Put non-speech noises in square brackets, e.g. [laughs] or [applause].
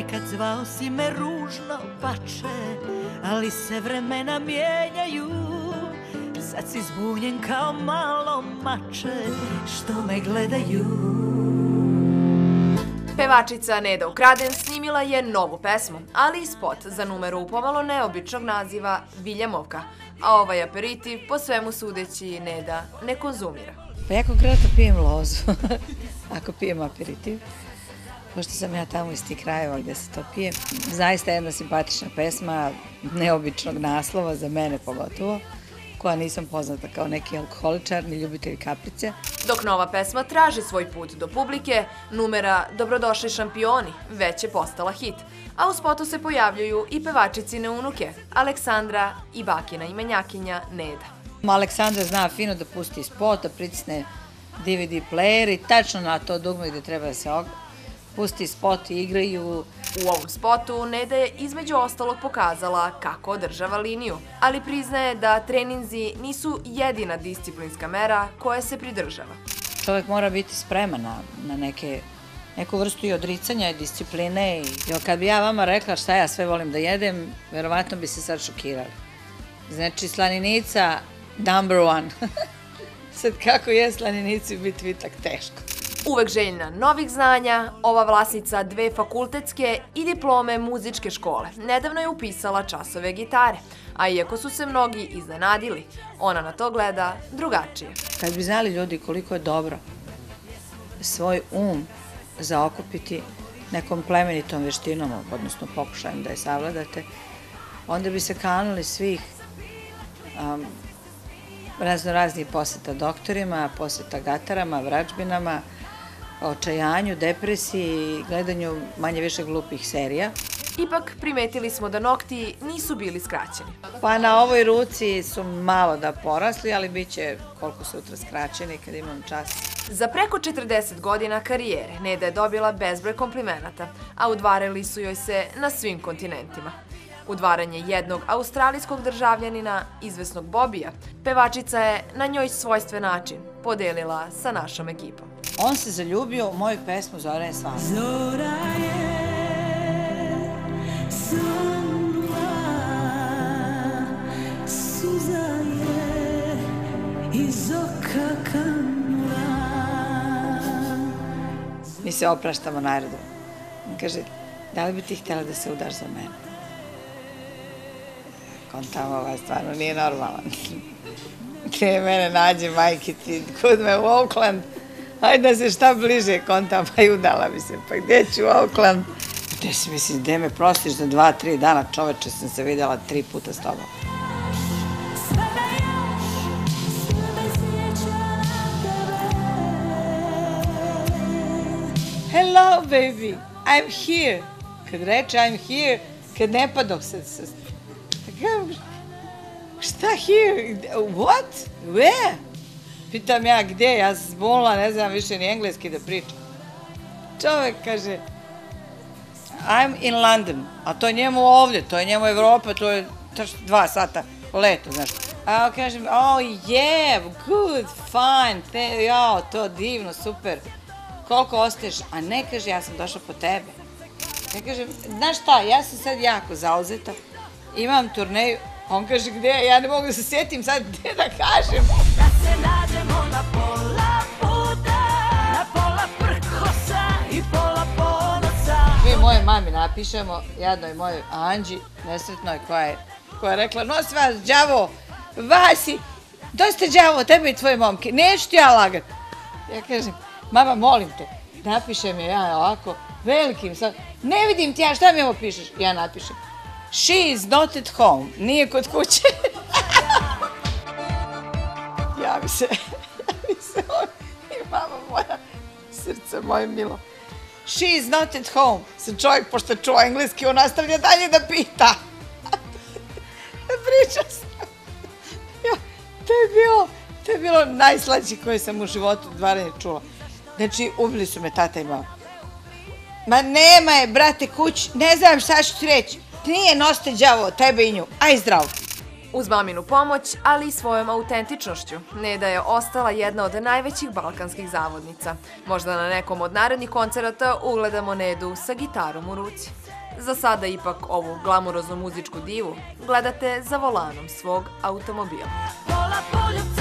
Nekad zvao si me ružno pače, ali se vremena mijenjaju. Sad si zbunjen kao malo mače, što me gledaju. Pevačica Neda Ukraden snimila je novu pesmu, ali i spot za numeru pomalo neobičnog naziva Viljamovka, a ovaj aperitiv po svemu sudeći Neda ne konzumira. Pa ja konkretno pijem lozu, [laughs] ako pijem aperitiv, pošto sam ja tamo iz tih krajeva gdje se to pije. Zaista jedna simpatična pesma, neobičnog naslova, za mene pogotovo koja nisam poznata kao neki alkoholičar ni ljubitelj kaprice. Dok nova pesma traži svoj put do publike, numera Dobrodošli šampioni već je postala hit, a u spotu se pojavljuju i pevačicine unuke, Aleksandra i bakina imenjakinja Neda. Aleksandra zna fino da pusti spot, da pritisne DVD player i tačno na to dugme gde treba da se pusti spot i igraju. U ovom spotu Neda je između ostalog pokazala kako održava liniju, ali priznaje da treninzi nisu jedina disciplinska mera koja se pridržava. Čovjek mora biti spreman na, na neke neku vrstu i odricanja i discipline. I, kad bi ja vama rekla šta ja sve volim da jedem, verovatno bi se sad šokirali. Znači, slaninica number one. [laughs] sad kako je slaninici biti vitak teško. Uvek željna novih znanja, ova vlasnica dve fakultetske i diplome muzičke škole nedavno je upisala časove gitare, a iako su se mnogi iznenadili, ona na to gleda drugačije. Kad bi znali ljudi koliko je dobro svoj um zaokupiti nekom plemenitom veštinom, odnosno pokušajem da je savladate, onda bi se kanuli svih um, razno raznih poseta doktorima, poseta gatarama, vračbinama, očajanju, depresiji i gledanju manje više glupih serija. Ipak primetili smo da nokti nisu bili skraćeni. Pa na ovoj ruci su malo da porasli, ali bit će koliko sutra skraćeni kad imam čas. Za preko 40 godina karijere Neda je dobila bezbroj komplimenata, a udvarili su joj se na svim kontinentima. Udvaranje jednog australijskog državljanina, izvesnog Bobija, pevačica je na njoj svojstven način podelila sa našom ekipom. On se zaljubio u moju pesmu Zora je sva. Zora je sunula, suza je iz oka kanula. Mi se opraštamo narodu. Kaže, da li bi ti htjela da se udaš za mene? Kontam ovaj stvarno nije normalan. [laughs] Gdje mene nađe majke ti, kud me u Oakland, Hajde da se šta bliže konta, pa i udala mi se, pa gdje ću Oakland? Gdje si misliš, gdje me prostiš za dva, tri dana, čoveče, sam se vidjela tri puta s tobom. Hello, baby, I'm here. Kad reče I'm here, kad ne pa dok se... Šta here? What? Where? Pitam ja gdje, ja sam zbunila, ne znam više ni engleski da pričam. Čovek kaže, I'm in London, a to je njemu ovdje, to je njemu Evropa, to je dva sata leto, znaš. A ja kažem, oh yeah, good, fine, te, ja, to divno, super. Koliko ostaješ? A ne kaže, ja sam došla po tebe. Ja kažem, znaš šta, ja sam sad jako zauzeta, imam turneju, on kaže, gdje, ja ne mogu da se sjetim sad gdje da kažem. Mi napišemo, jednoj mojoj Anđi, nesretnoj, koja je, koja je rekla, nosi vas, džavo, Vasi, dosta džavo, tebe i tvoje momke, neću ti ja lagat. Ja kažem, mama, molim te, napišem je ja ovako, velikim sad, ne vidim ti ja, šta mi ovo pišeš? Ja napišem, She is not at home. Nije kod kuće. [laughs] ja se, [laughs] javi se, [laughs] i mama moja, srce moje milo. She is not at home. Se čovjek, pošto čuva engleski, on nastavlja dalje da pita. priča se. Ja, to je bilo, to je bilo najslađi koje sam u životu dvaranje čula. Znači, ubili su me tata i mama. Ma nema je, brate, kuć, ne znam šta ću ti reći. Nije noste đavo, tebe i nju. Aj zdravo. Uz maminu pomoć, ali i svojom autentičnošću, Neda je ostala jedna od najvećih balkanskih zavodnica. Možda na nekom od narednih koncerata ugledamo Nedu sa gitarom u ruci. Za sada ipak ovu glamuroznu muzičku divu gledate za volanom svog automobila. Pola poljubca